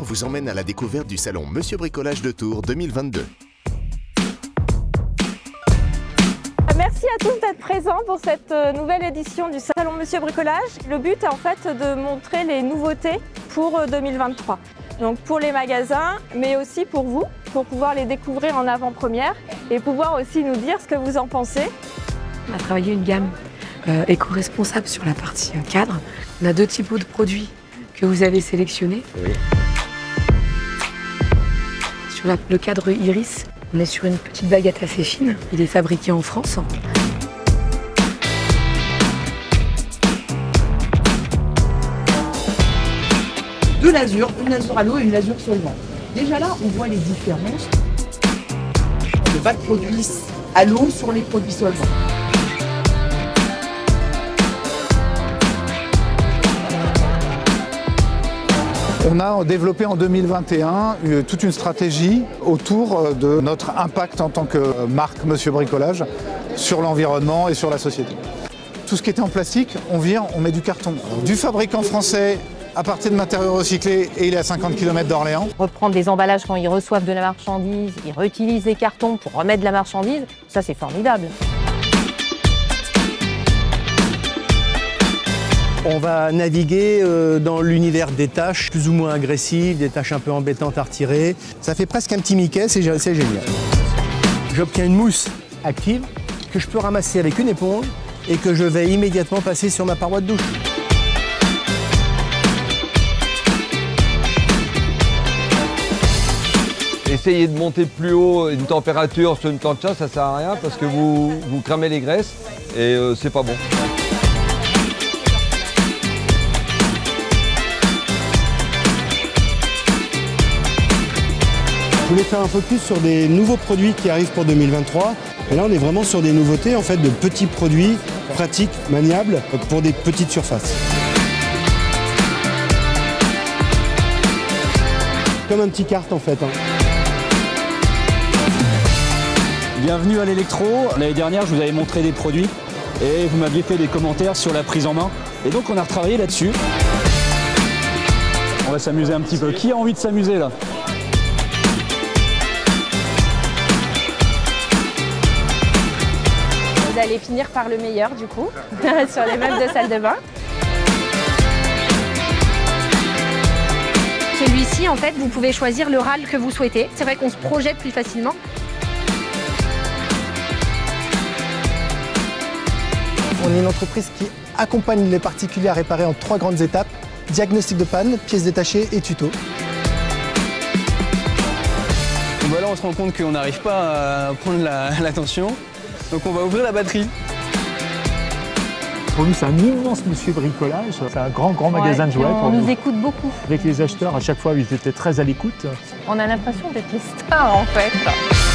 vous emmènent à la découverte du salon Monsieur Bricolage de Tours 2022. Merci à tous d'être présents pour cette euh, nouvelle édition du Salon Monsieur Bricolage. Le but est en fait de montrer les nouveautés pour 2023. Euh, Donc pour les magasins, mais aussi pour vous, pour pouvoir les découvrir en avant-première et pouvoir aussi nous dire ce que vous en pensez. On a travaillé une gamme euh, éco-responsable sur la partie cadre. On a deux types de produits que vous avez sélectionnés. Sur la- le cadre Iris, on est sur une petite baguette assez fine. Il est fabriqué en France. deux lasures, une lasure à l'eau et une lasure solvant. Déjà là, on voit les différences. Le bas de produit à l'eau sur les produits solvants. On a développé en 2021 euh, toute une stratégie autour euh, de notre impact en tant que marque Monsieur Bricolage sur l'environnement et sur la société. Tout ce qui était en plastique, on vire, on met du carton. Du fabricant français à partir de matériaux recyclés et il est à 50 km d'Orléans. Reprendre des emballages quand ils reçoivent de la marchandise, ils réutilisent les cartons pour remettre de la marchandise, ça c'est formidable. On va naviguer euh, dans l'univers des tâches plus ou moins agressives, des tâches un peu embêtantes à retirer. Ça fait presque un petit Mickey, c'est gé- c'est génial. J'obtiens une mousse active que je peux ramasser avec une éponge et que je vais immédiatement passer sur ma paroi de douche. Essayez de monter plus haut une température sur une plancha, ça sert à rien parce que vous, vous cramez les graisses et euh, c'est pas bon. Voulais faire un focus sur des nouveaux produits qui arrivent pour 2023. Et là, on est vraiment sur des nouveautés, en fait, de petits produits pratiques, maniables, pour des petites surfaces. Comme un petit carte, en fait. hein. Bienvenue à l'électro. L'année dernière, je vous avais montré des produits et vous m'aviez fait des commentaires sur la prise en main. Et donc, on a retravaillé là-dessus. On va s'amuser un petit peu. Qui a envie de s'amuser là? Vous allez finir par le meilleur du coup, sur les meubles de salle de bain. Celui-ci, en fait, vous pouvez choisir le râle que vous souhaitez. C'est vrai qu'on se projette plus facilement. On est une entreprise qui accompagne les particuliers à réparer en trois grandes étapes. Diagnostic de panne, pièces détachées et tuto. Bah Là, on se rend compte qu'on n'arrive pas à prendre la, la tension. Donc, on va ouvrir la batterie. Pour nous, c'est un immense monsieur bricolage. C'est un grand, grand magasin de jouets on pour nous nous. écoute beaucoup. Avec les acheteurs, à chaque fois, ils étaient très à l'écoute. On a l'impression d'être les stars en fait.